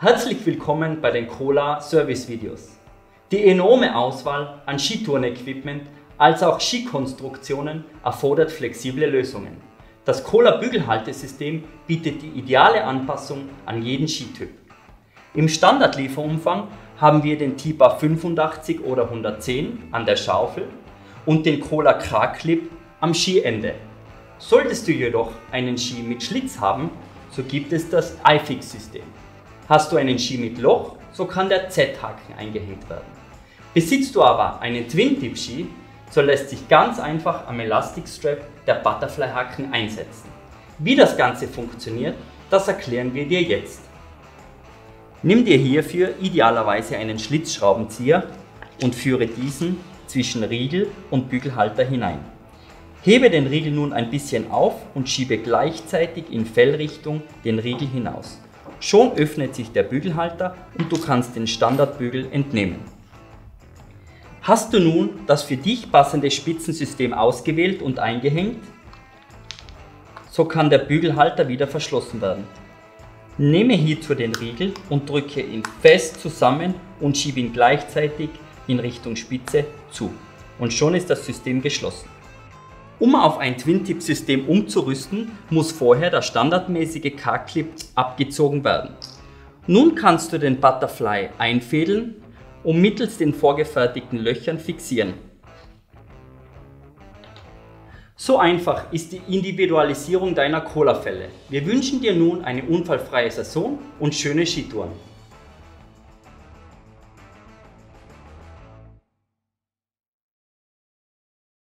Herzlich willkommen bei den Cola Service Videos. Die enorme Auswahl an Skitouren-Equipment als auch Skikonstruktionen erfordert flexible Lösungen. Das Cola Bügelhaltesystem bietet die ideale Anpassung an jeden Skityp. Im Standardlieferumfang haben wir den Tipa 85 oder 110 an der Schaufel und den Cola Krag-Clip am Skiende. Solltest du jedoch einen Ski mit Schlitz haben, so gibt es das iFix-System. Hast du einen Ski mit Loch, so kann der Z-Haken eingehängt werden. Besitzt du aber einen Twin-Tip-Ski, so lässt sich ganz einfach am Elastic-Strap der Butterfly-Haken einsetzen. Wie das Ganze funktioniert, das erklären wir dir jetzt. Nimm dir hierfür idealerweise einen Schlitzschraubenzieher und führe diesen zwischen Riegel und Bügelhalter hinein. Hebe den Riegel nun ein bisschen auf und schiebe gleichzeitig in Fellrichtung den Riegel hinaus. Schon öffnet sich der Bügelhalter und du kannst den Standardbügel entnehmen. Hast du nun das für dich passende Spitzensystem ausgewählt und eingehängt? So kann der Bügelhalter wieder verschlossen werden. Nehme hierzu den Riegel und drücke ihn fest zusammen und schiebe ihn gleichzeitig in Richtung Spitze zu. Und schon ist das System geschlossen. Um auf ein Twin-Tip-System umzurüsten, muss vorher der standardmäßige K-Clip abgezogen werden. Nun kannst du den Butterfly einfädeln und mittels den vorgefertigten Löchern fixieren. So einfach ist die Individualisierung deiner Cola-Fälle. Wir wünschen dir nun eine unfallfreie Saison und schöne Skitouren.